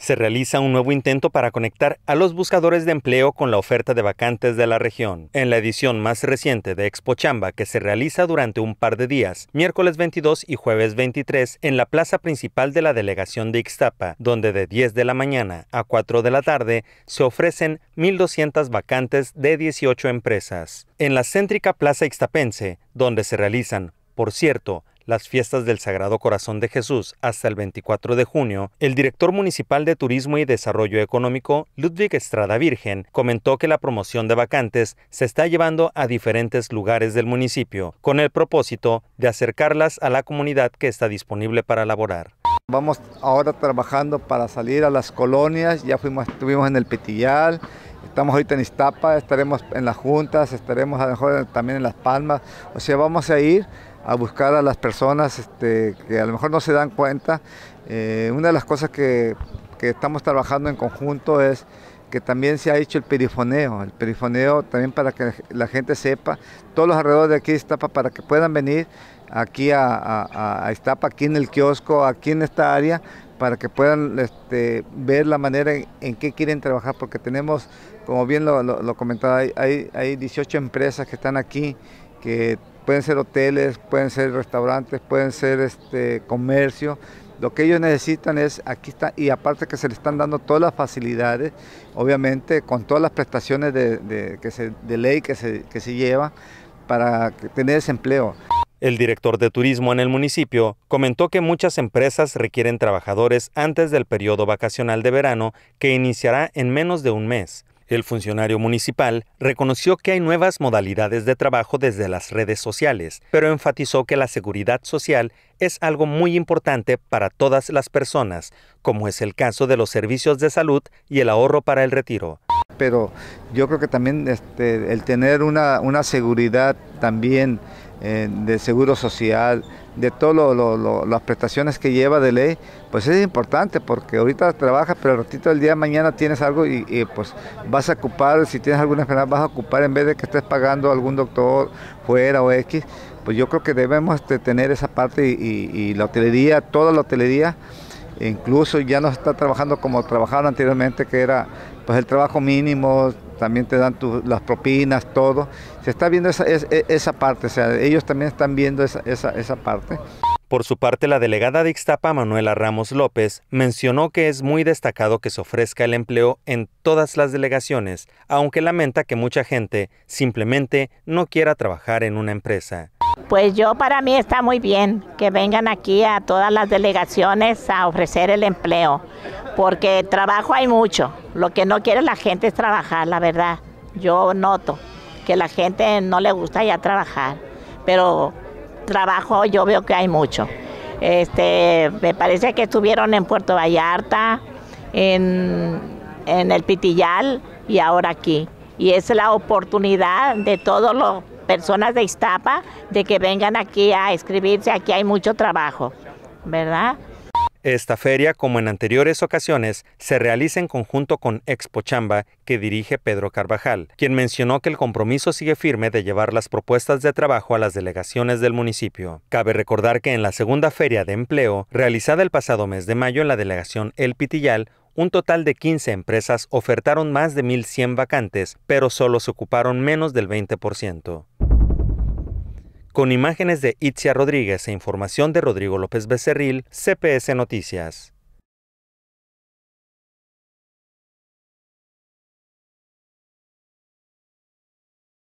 Se realiza un nuevo intento para conectar a los buscadores de empleo con la oferta de vacantes de la región. En la edición más reciente de Expo Chamba, que se realiza durante un par de días, miércoles 22 y jueves 23, en la plaza principal de la delegación de Ixtapa, donde de 10 de la mañana a 4 de la tarde se ofrecen 1.200 vacantes de 18 empresas. En la céntrica Plaza Ixtapense, donde se realizan, por cierto, las fiestas del Sagrado Corazón de Jesús hasta el 24 de junio, el director municipal de Turismo y Desarrollo Económico, Ludwig Estrada Virgen, comentó que la promoción de vacantes se está llevando a diferentes lugares del municipio, con el propósito de acercarlas a la comunidad que está disponible para laborar. Vamos ahora trabajando para salir a las colonias, ya fuimos, estuvimos en el Petillal, Estamos ahorita en Iztapa, estaremos en las juntas, estaremos a lo mejor también en Las Palmas. O sea, vamos a ir a buscar a las personas este, que a lo mejor no se dan cuenta. Eh, una de las cosas que, estamos trabajando en conjunto es que también se ha hecho el perifoneo, el perifoneo también para que la gente sepa, todos los alrededores de aquí de Iztapa, para que puedan venir aquí a, a, Iztapa, aquí en el kiosco, aquí en esta área, para que puedan este, ver la manera en, que quieren trabajar, porque tenemos, como bien lo, comentaba, hay, hay 18 empresas que están aquí, que pueden ser hoteles, pueden ser restaurantes, pueden ser este, comercio. Lo que ellos necesitan es, aquí está, y aparte que se le están dando todas las facilidades, obviamente con todas las prestaciones de, que se, de ley que se, que se lleva para tener ese empleo. El director de turismo en el municipio comentó que muchas empresas requieren trabajadores antes del periodo vacacional de verano que iniciará en menos de un mes. El funcionario municipal reconoció que hay nuevas modalidades de trabajo desde las redes sociales, pero enfatizó que la seguridad social es algo muy importante para todas las personas, como es el caso de los servicios de salud y el ahorro para el retiro. Pero yo creo que también este, el tener una, una seguridad también eh, de seguro social, de todas las prestaciones que lleva de ley, pues es importante porque ahorita trabajas, pero el ratito del día de mañana tienes algo y, pues vas a ocupar, si tienes alguna enfermedad, vas a ocupar en vez de que estés pagando algún doctor fuera o X, pues yo creo que debemos este, tener esa parte y, la hotelería, toda la hotelería, incluso ya no está trabajando como trabajaron anteriormente, que era pues el trabajo mínimo, también te dan las propinas, todo. Se está viendo esa, esa, parte, o sea, ellos también están viendo esa, esa, esa parte. Por su parte, la delegada de Ixtapa, Manuela Ramos López, mencionó que es muy destacado que se ofrezca el empleo en todas las delegaciones, aunque lamenta que mucha gente simplemente no quiera trabajar en una empresa. Pues yo para mí está muy bien que vengan aquí a todas las delegaciones a ofrecer el empleo, porque trabajo hay mucho. Lo que no quiere la gente es trabajar, la verdad. Yo noto que la gente no le gusta ya trabajar, pero trabajo yo veo que hay mucho. Este, me parece que estuvieron en Puerto Vallarta, en, en el Pitillal y ahora aquí. Y es la oportunidad de todas las personas de Iztapa de que vengan aquí a escribirse. Aquí hay mucho trabajo, ¿verdad? Esta feria, como en anteriores ocasiones, se realiza en conjunto con Expo Chamba, que dirige Pedro Carvajal, quien mencionó que el compromiso sigue firme de llevar las propuestas de trabajo a las delegaciones del municipio. Cabe recordar que en la segunda feria de empleo, realizada el pasado mes de mayo en la delegación El Pitillal, un total de 15 empresas ofertaron más de 1.100 vacantes, pero solo se ocuparon menos del 20% con imágenes de Itzia Rodríguez e información de Rodrigo López Becerril, CPS Noticias.